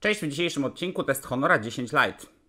Cześć, w dzisiejszym odcinku test Honora 10 Lite.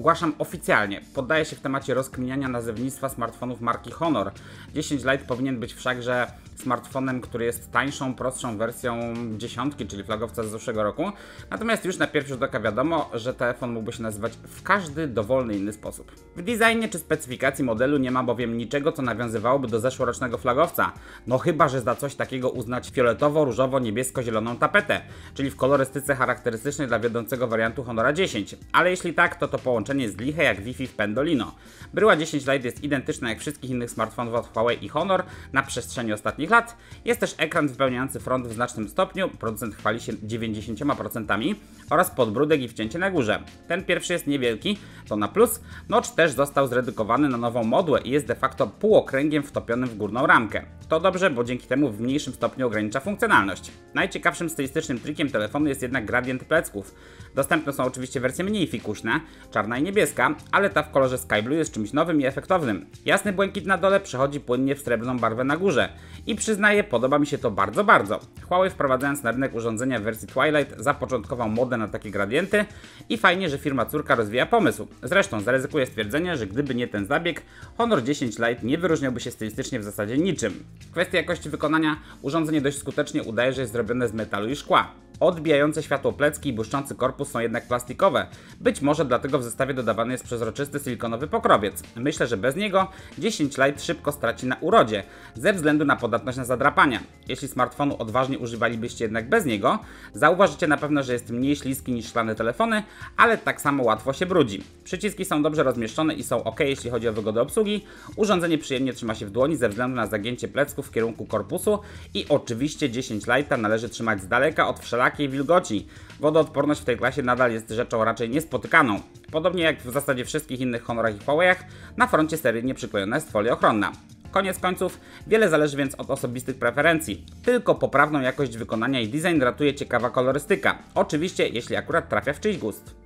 Ogłaszam oficjalnie, poddaję się w temacie rozkminiania nazewnictwa smartfonów marki Honor. 10 Lite powinien być wszakże smartfonem, który jest tańszą, prostszą wersją dziesiątki, czyli flagowca z zeszłego roku. Natomiast już na pierwszy rzut oka wiadomo, że telefon mógłby się nazywać w każdy dowolny inny sposób. W designie czy specyfikacji modelu nie ma bowiem niczego, co nawiązywałoby do zeszłorocznego flagowca. No chyba, że za coś takiego uznać fioletowo-różowo-niebiesko-zieloną tapetę, czyli w kolorystyce charakterystycznej dla wiodącego wariantu Honora 10. Ale jeśli tak, to to połączenie jest liche jak Wi-Fi w Pendolino. Bryła 10 Lite jest identyczna jak wszystkich innych smartfonów od Huawei i Honor na przestrzeni ostatnich lat. Jest też ekran wypełniający front w znacznym stopniu, producent chwali się 90% oraz podbródek i wcięcie na górze. Ten pierwszy jest niewielki, to na plus. Notch też został zredukowany na nową modłę i jest de facto półokręgiem wtopionym w górną ramkę. To dobrze, bo dzięki temu w mniejszym stopniu ogranicza funkcjonalność. Najciekawszym stylistycznym trikiem telefonu jest jednak gradient plecków. Dostępne są oczywiście wersje mniej fikuśne, czarna i niebieska, ale ta w kolorze Sky Blue jest czymś nowym i efektownym. Jasny błękit na dole przechodzi płynnie w srebrną barwę na górze. I przyznaję, podoba mi się to bardzo, bardzo. Huawei wprowadzając na rynek urządzenia w wersji Twilight zapoczątkował modę na takie gradienty i fajnie, że firma córka rozwija pomysł. Zresztą zaryzykuję stwierdzenie, że gdyby nie ten zabieg, Honor 10 Lite nie wyróżniałby się stylistycznie w zasadzie niczym. W kwestii jakości wykonania urządzenie dość skutecznie udaje, że jest zrobione z metalu i szkła. Odbijające światło plecki i błyszczący korpus są jednak plastikowe. Być może dlatego w zestawie dodawany jest przezroczysty silikonowy pokrowiec. Myślę, że bez niego 10 Lite szybko straci na urodzie, ze względu na podatność na zadrapania. Jeśli smartfonu odważnie używalibyście jednak bez niego, zauważycie na pewno, że jest mniej śliski niż szklane telefony, ale tak samo łatwo się brudzi. Przyciski są dobrze rozmieszczone i są ok, jeśli chodzi o wygodę obsługi. Urządzenie przyjemnie trzyma się w dłoni ze względu na zagięcie plecków w kierunku korpusu i oczywiście 10 Lite należy trzymać z daleka od wszelakich takiej wilgoci. Wodoodporność w tej klasie nadal jest rzeczą raczej niespotykaną. Podobnie jak w zasadzie wszystkich innych Honorach i Huawei'ach, na froncie seryjnie przyklejona jest folia ochronna. Koniec końców, wiele zależy więc od osobistych preferencji. Tylko poprawną jakość wykonania i design ratuje ciekawa kolorystyka. Oczywiście, jeśli akurat trafia w czyjś gust.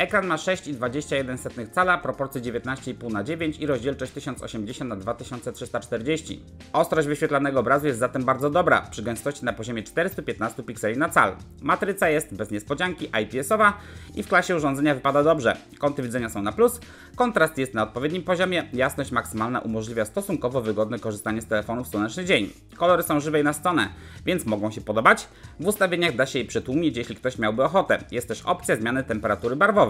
Ekran ma 6,21 cala, proporcje 19,5 na 9 i rozdzielczość 1080 na 2340. Ostrość wyświetlanego obrazu jest zatem bardzo dobra, przy gęstości na poziomie 415 pikseli na cal. Matryca jest, bez niespodzianki, IPS-owa i w klasie urządzenia wypada dobrze. Kąty widzenia są na plus, kontrast jest na odpowiednim poziomie, jasność maksymalna umożliwia stosunkowo wygodne korzystanie z telefonu w słoneczny dzień. Kolory są żywe i nasycone, więc mogą się podobać. W ustawieniach da się je przetłumić, jeśli ktoś miałby ochotę. Jest też opcja zmiany temperatury barwowej.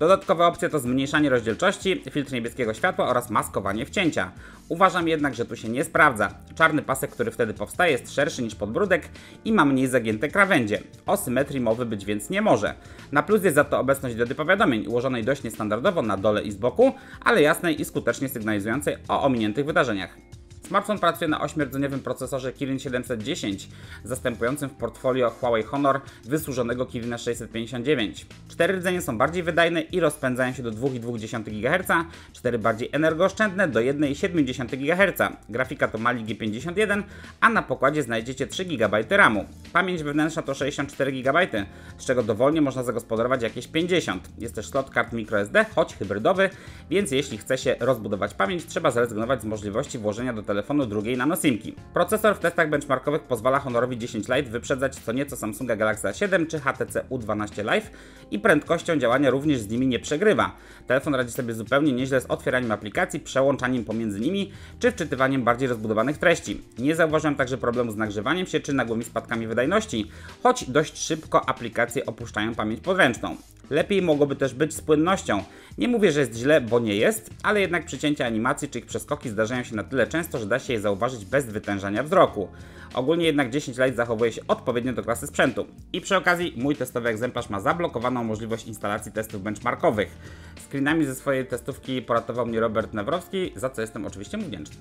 Dodatkowe opcje to zmniejszanie rozdzielczości, filtr niebieskiego światła oraz maskowanie wcięcia. Uważam jednak, że tu się nie sprawdza. Czarny pasek, który wtedy powstaje jest szerszy niż podbródek i ma mniej zagięte krawędzie. O symetrii mowy być więc nie może. Na plus jest za to obecność diody powiadomień ułożonej dość niestandardowo na dole i z boku, ale jasnej i skutecznie sygnalizującej o ominiętych wydarzeniach. Smartfon pracuje na 8-rdzeniowym procesorze Kirin 710, zastępującym w portfolio Huawei Honor wysłużonego Kirina 659. Cztery rdzenie są bardziej wydajne i rozpędzają się do 2,2 GHz, cztery bardziej energooszczędne do 1,7 GHz. Grafika to Mali G51, a na pokładzie znajdziecie 3 GB RAMu. Pamięć wewnętrzna to 64 GB, z czego dowolnie można zagospodarować jakieś 50. Jest też slot kart microSD, choć hybrydowy, więc jeśli chce się rozbudować pamięć, trzeba zrezygnować z możliwości włożenia do telefonu telefonu drugiej nanosimki. Procesor w testach benchmarkowych pozwala Honorowi 10 Lite wyprzedzać co nieco Samsunga Galaxy A7 czy HTC U12 Live i prędkością działania również z nimi nie przegrywa. Telefon radzi sobie zupełnie nieźle z otwieraniem aplikacji, przełączaniem pomiędzy nimi czy wczytywaniem bardziej rozbudowanych treści. Nie zauważyłem także problemu z nagrzewaniem się czy nagłymi spadkami wydajności, choć dość szybko aplikacje opuszczają pamięć podręczną. Lepiej mogłoby też być z płynnością. Nie mówię, że jest źle, bo nie jest, ale jednak przycięcia animacji czy ich przeskoki zdarzają się na tyle często, że da się je zauważyć bez wytężania wzroku. Ogólnie jednak 10 Lite zachowuje się odpowiednio do klasy sprzętu. I przy okazji mój testowy egzemplarz ma zablokowaną możliwość instalacji testów benchmarkowych. Screenami ze swojej testówki poratował mnie Robert Nawrowski, za co jestem oczywiście mu wdzięczny.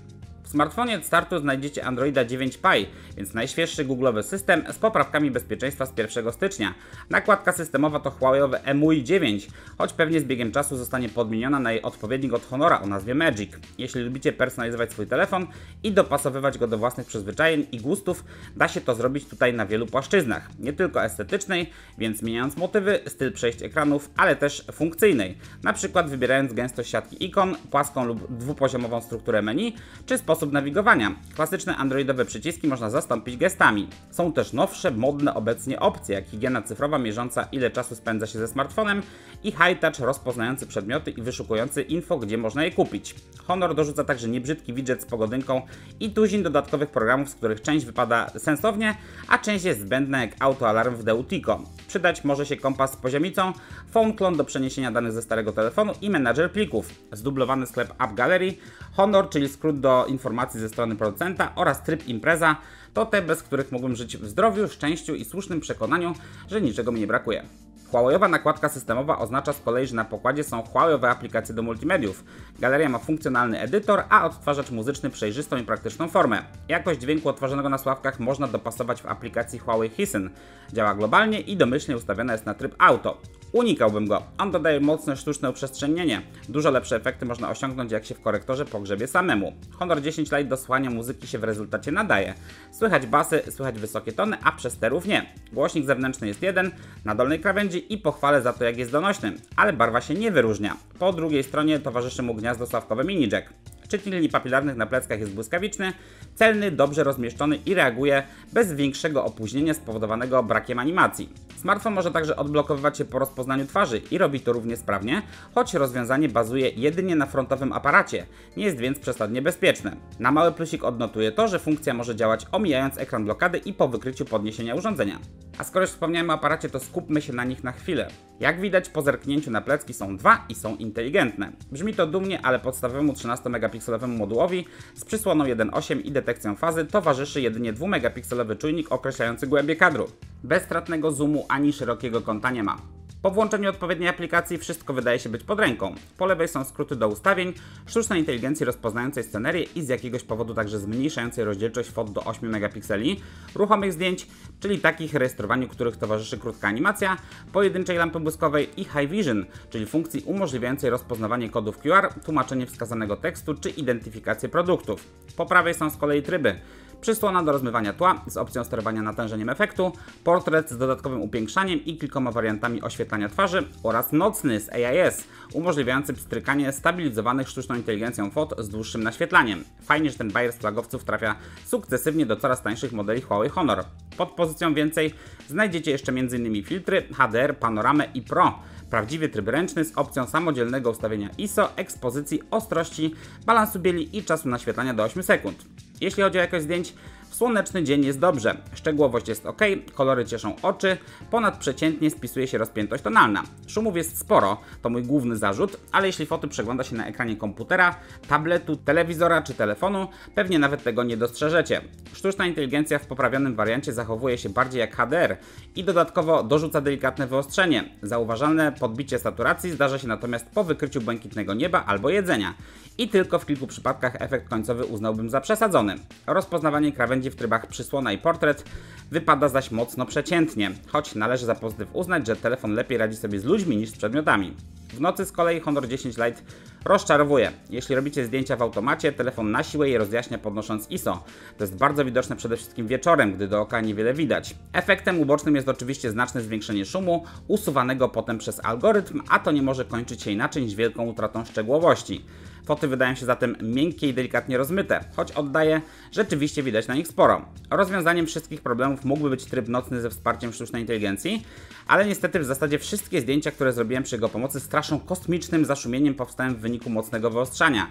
W smartfonie startu znajdziecie Androida 9 Pie, więc najświeższy googlowy system z poprawkami bezpieczeństwa z 1 stycznia. Nakładka systemowa to Huawei'owe MUI 9, choć pewnie z biegiem czasu zostanie podmieniona na jej odpowiednik od Honora o nazwie Magic. Jeśli lubicie personalizować swój telefon i dopasowywać go do własnych przyzwyczajeń i gustów, da się to zrobić tutaj na wielu płaszczyznach. Nie tylko estetycznej, więc zmieniając motywy, styl przejść ekranów, ale też funkcyjnej. Na przykład wybierając gęstość siatki ikon, płaską lub dwupoziomową strukturę menu, czy sposób Sposób nawigowania. Klasyczne androidowe przyciski można zastąpić gestami. Są też nowsze, modne obecnie opcje, jak higiena cyfrowa mierząca ile czasu spędza się ze smartfonem i high touch rozpoznający przedmioty i wyszukujący info, gdzie można je kupić. Honor dorzuca także niebrzydki widget z pogodynką i tuzin dodatkowych programów, z których część wypada sensownie, a część jest zbędna jak autoalarm w Deutico. Przydać może się kompas z poziomicą, phone clone do przeniesienia danych ze starego telefonu i menadżer plików. Zdublowany sklep App Gallery, Honor, czyli skrót do informacji ze strony producenta oraz tryb impreza, to te, bez których mógłbym żyć w zdrowiu, szczęściu i słusznym przekonaniu, że niczego mi nie brakuje. Huawei'owa nakładka systemowa oznacza z kolei, że na pokładzie są Huawei'owe aplikacje do multimediów. Galeria ma funkcjonalny edytor, a odtwarzacz muzyczny przejrzystą i praktyczną formę. Jakość dźwięku odtwarzanego na sławkach można dopasować w aplikacji Huawei Hisense. Działa globalnie i domyślnie ustawiona jest na tryb auto. Unikałbym go. On dodaje mocne sztuczne uprzestrzenienie. Dużo lepsze efekty można osiągnąć jak się w korektorze pogrzebie samemu. Honor 10 Lite do słuchania muzyki się w rezultacie nadaje. Słychać basy, słychać wysokie tony, a przez sterów nie. Głośnik zewnętrzny jest jeden, na dolnej krawędzi i pochwalę za to jak jest donośny, ale barwa się nie wyróżnia. Po drugiej stronie towarzyszy mu gniazdo sławkowe mini jack. Czytnik linii papilarnych na pleckach jest błyskawiczny, celny, dobrze rozmieszczony i reaguje bez większego opóźnienia spowodowanego brakiem animacji. Smartfon może także odblokowywać się po rozpoznaniu twarzy i robi to równie sprawnie, choć rozwiązanie bazuje jedynie na frontowym aparacie, nie jest więc przesadnie bezpieczne. Na mały plusik odnotuję to, że funkcja może działać omijając ekran blokady i po wykryciu podniesienia urządzenia. A skoro już wspomniałem o aparacie, to skupmy się na nich na chwilę. Jak widać, po zerknięciu na plecki są dwa i są inteligentne. Brzmi to dumnie, ale podstawowemu 13-megapikselowemu modułowi z przysłoną 1.8 i detekcją fazy towarzyszy jedynie 2-megapikselowy czujnik określający głębię kadru. Bez stratnego zoomu ani szerokiego kąta nie ma. Po włączeniu odpowiedniej aplikacji wszystko wydaje się być pod ręką. Po lewej są skróty do ustawień, sztucznej inteligencji rozpoznającej scenerię i z jakiegoś powodu także zmniejszającej rozdzielczość fot do 8 megapikseli, ruchomych zdjęć, czyli takich rejestrowaniu których towarzyszy krótka animacja, pojedynczej lampy błyskowej i High Vision, czyli funkcji umożliwiającej rozpoznawanie kodów QR, tłumaczenie wskazanego tekstu czy identyfikację produktów. Po prawej są z kolei tryby przysłona do rozmywania tła z opcją sterowania natężeniem efektu, portret z dodatkowym upiększaniem i kilkoma wariantami oświetlania twarzy oraz nocny z AIS, umożliwiający pstrykanie stabilizowanych sztuczną inteligencją fot z dłuższym naświetlaniem. Fajnie, że ten bajer z flagowców trafia sukcesywnie do coraz tańszych modeli Huawei Honor. Pod pozycją więcej znajdziecie jeszcze m.in. filtry, HDR, panoramę i Pro, prawdziwy tryb ręczny z opcją samodzielnego ustawienia ISO, ekspozycji, ostrości, balansu bieli i czasu naświetlania do 8 sekund. Jeśli chodzi o jakość zdjęć, w słoneczny dzień jest dobrze. Szczegółowość jest ok, kolory cieszą oczy, ponadprzeciętnie spisuje się rozpiętość tonalna. Szumów jest sporo, to mój główny zarzut, ale jeśli foty przegląda się na ekranie komputera, tabletu, telewizora czy telefonu, pewnie nawet tego nie dostrzeżecie. Sztuczna inteligencja w poprawionym wariancie zachowuje się bardziej jak HDR i dodatkowo dorzuca delikatne wyostrzenie. Zauważalne podbicie saturacji zdarza się natomiast po wykryciu błękitnego nieba albo jedzenia. I tylko w kilku przypadkach efekt końcowy uznałbym za przesadzony. Rozpoznawanie krawędzi w trybach przysłona i portret wypada zaś mocno przeciętnie, choć należy za pozytyw uznać, że telefon lepiej radzi sobie z ludźmi niż z przedmiotami. W nocy z kolei Honor 10 Lite rozczarowuje. Jeśli robicie zdjęcia w automacie, telefon na siłę je rozjaśnia podnosząc ISO. To jest bardzo widoczne przede wszystkim wieczorem, gdy dookoła niewiele widać. Efektem ubocznym jest oczywiście znaczne zwiększenie szumu, usuwanego potem przez algorytm, a to nie może kończyć się inaczej niż wielką utratą szczegółowości. Foty wydają się zatem miękkie i delikatnie rozmyte, choć oddaje, rzeczywiście widać na nich sporo. Rozwiązaniem wszystkich problemów mógłby być tryb nocny ze wsparciem sztucznej inteligencji, ale niestety w zasadzie wszystkie zdjęcia, które zrobiłem przy jego pomocy straszą kosmicznym zaszumieniem powstałym w wyniku mocnego wyostrzania.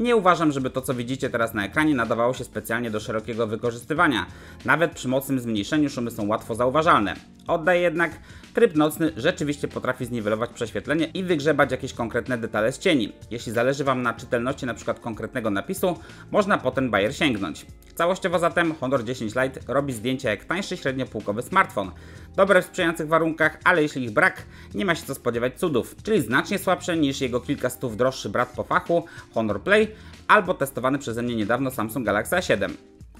Nie uważam, żeby to co widzicie teraz na ekranie nadawało się specjalnie do szerokiego wykorzystywania. Nawet przy mocnym zmniejszeniu szumy są łatwo zauważalne. Oddaję jednak, tryb nocny rzeczywiście potrafi zniwelować prześwietlenie i wygrzebać jakieś konkretne detale z cieni. Jeśli zależy Wam na czytelności np. konkretnego napisu, można po ten bajer sięgnąć. Całościowo zatem Honor 10 Lite robi zdjęcia jak tańszy średniopółkowy smartfon. Dobre w sprzyjających warunkach, ale jeśli ich brak, nie ma się co spodziewać cudów, czyli znacznie słabsze niż jego kilka stów droższy brat po fachu Honor Play albo testowany przeze mnie niedawno Samsung Galaxy A7.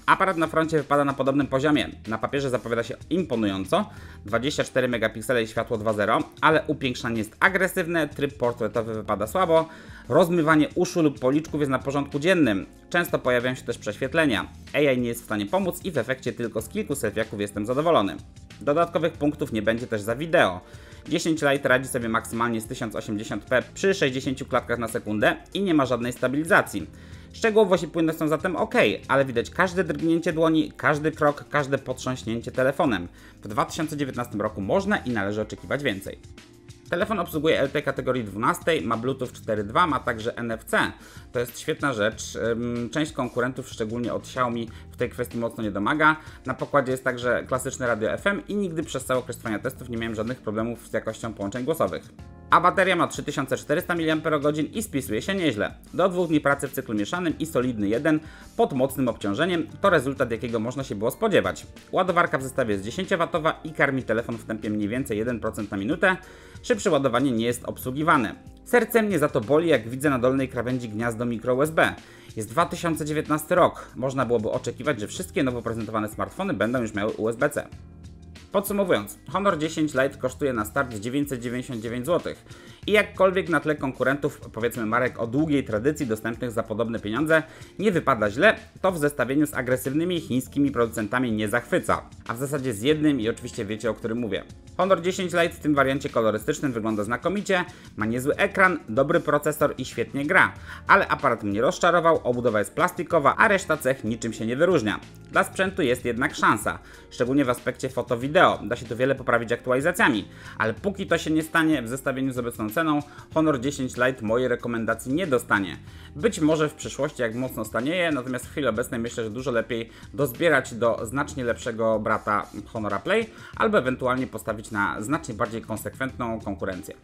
Aparat na froncie wypada na podobnym poziomie. Na papierze zapowiada się imponująco, 24 megapiksele i światło 2.0, ale upiększanie jest agresywne, tryb portretowy wypada słabo, rozmywanie uszu lub policzków jest na porządku dziennym. Często pojawiają się też prześwietlenia. AI nie jest w stanie pomóc i w efekcie tylko z kilku selfiaków jestem zadowolony. Dodatkowych punktów nie będzie też za wideo. 10 Lite radzi sobie maksymalnie z 1080p przy 60 klatkach na sekundę i nie ma żadnej stabilizacji. Szczegółowość i płynność są zatem ok, ale widać każde drgnięcie dłoni, każdy krok, każde potrząśnięcie telefonem. W 2019 roku można i należy oczekiwać więcej. Telefon obsługuje LTE kategorii 12, ma Bluetooth 4.2, ma także NFC. To jest świetna rzecz. Część konkurentów, szczególnie od Xiaomi, w tej kwestii mocno nie domaga. Na pokładzie jest także klasyczne radio FM i nigdy przez cały okres trwania testów nie miałem żadnych problemów z jakością połączeń głosowych. A bateria ma 3400 mAh i spisuje się nieźle. Do dwóch dni pracy w cyklu mieszanym i solidny jeden pod mocnym obciążeniem to rezultat jakiego można się było spodziewać. Ładowarka w zestawie jest 10W i karmi telefon w tempie mniej więcej 1% na minutę. Szybsze ładowanie nie jest obsługiwane. Serce mnie za to boli jak widzę na dolnej krawędzi gniazdo micro USB. Jest 2019 rok. Można byłoby oczekiwać, że wszystkie nowo prezentowane smartfony będą już miały USB-C. Podsumowując, Honor 10 Lite kosztuje na start 999 zł. I jakkolwiek na tle konkurentów, powiedzmy marek o długiej tradycji dostępnych za podobne pieniądze, nie wypada źle, to w zestawieniu z agresywnymi chińskimi producentami nie zachwyca. A w zasadzie z jednym i oczywiście wiecie o którym mówię. Honor 10 Lite w tym wariancie kolorystycznym wygląda znakomicie, ma niezły ekran, dobry procesor i świetnie gra. Ale aparat mnie rozczarował, obudowa jest plastikowa, a reszta cech niczym się nie wyróżnia. Dla sprzętu jest jednak szansa, szczególnie w aspekcie foto-wideo. Da się to wiele poprawić aktualizacjami, ale póki to się nie stanie w zestawieniu z obecną ceną, Honor 10 Lite mojej rekomendacji nie dostanie. Być może w przyszłości jak mocno stanieje, natomiast w chwili obecnej myślę, że dużo lepiej dozbierać do znacznie lepszego brata Honora Play, albo ewentualnie postawić na znacznie bardziej konsekwentną konkurencję.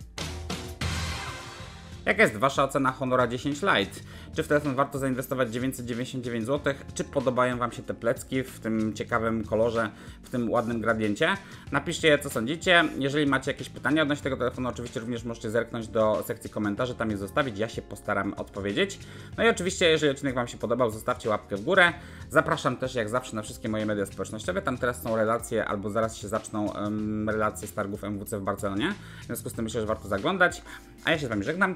Jaka jest Wasza ocena Honora 10 Lite? Czy w telefon warto zainwestować 999 zł? Czy podobają Wam się te plecki w tym ciekawym kolorze, w tym ładnym gradiencie? Napiszcie, co sądzicie. Jeżeli macie jakieś pytania odnośnie tego telefonu, oczywiście również możecie zerknąć do sekcji komentarzy, tam je zostawić. Ja się postaram odpowiedzieć. No i oczywiście, jeżeli odcinek Wam się podobał, zostawcie łapkę w górę. Zapraszam też, jak zawsze, na wszystkie moje media społecznościowe. Tam teraz są relacje, albo zaraz się zaczną um, relacje z targów MWC w Barcelonie. W związku z tym myślę, że warto zaglądać. A ja się z Wami żegnam.